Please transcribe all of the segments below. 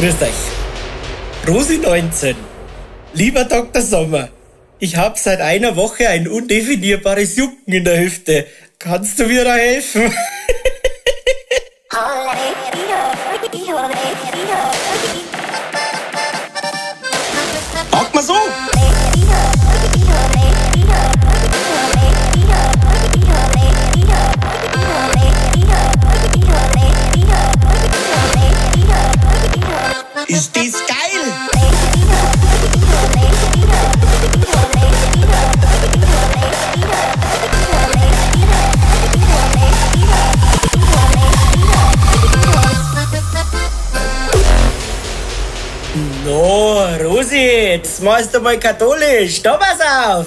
Grüß euch. Rosi 19. Lieber Dr. Sommer, ich habe seit einer Woche ein undefinierbares Jucken in der Hüfte. Kannst du mir da helfen? No, Rosi, jetzt machst du mal katholisch. Da pass auf.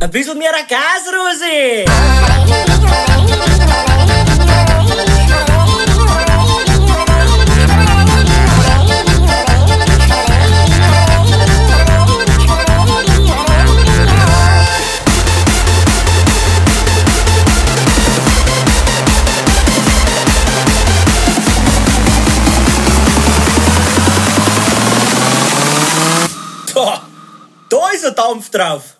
Ein bisschen mehr Gas, Rosi. Da, da ist ein Dampf drauf.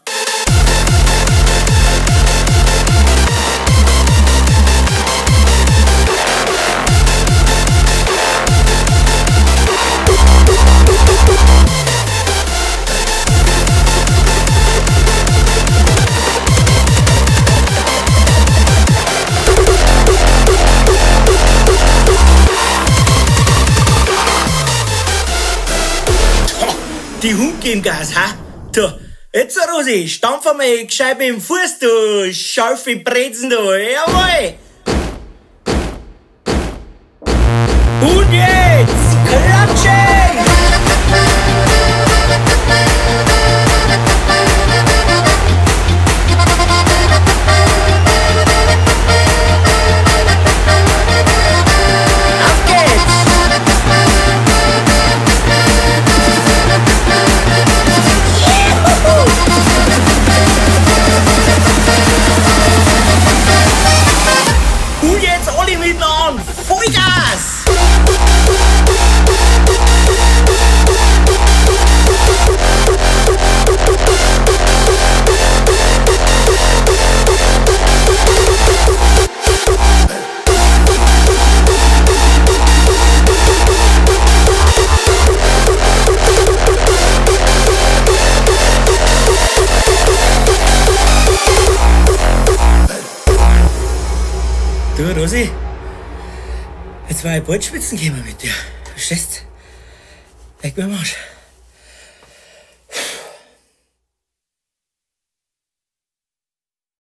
Die Hunke im Gas, ha? Du, jetzt, Rosi, stampf einmal gescheit mit dem Fuß, du scharfe Brezen, du. Jawohl! Und jetzt, Du, Rosi, jetzt war ich bald spitzen gekommen mit dir. Verstehst? Leg mir am Arsch.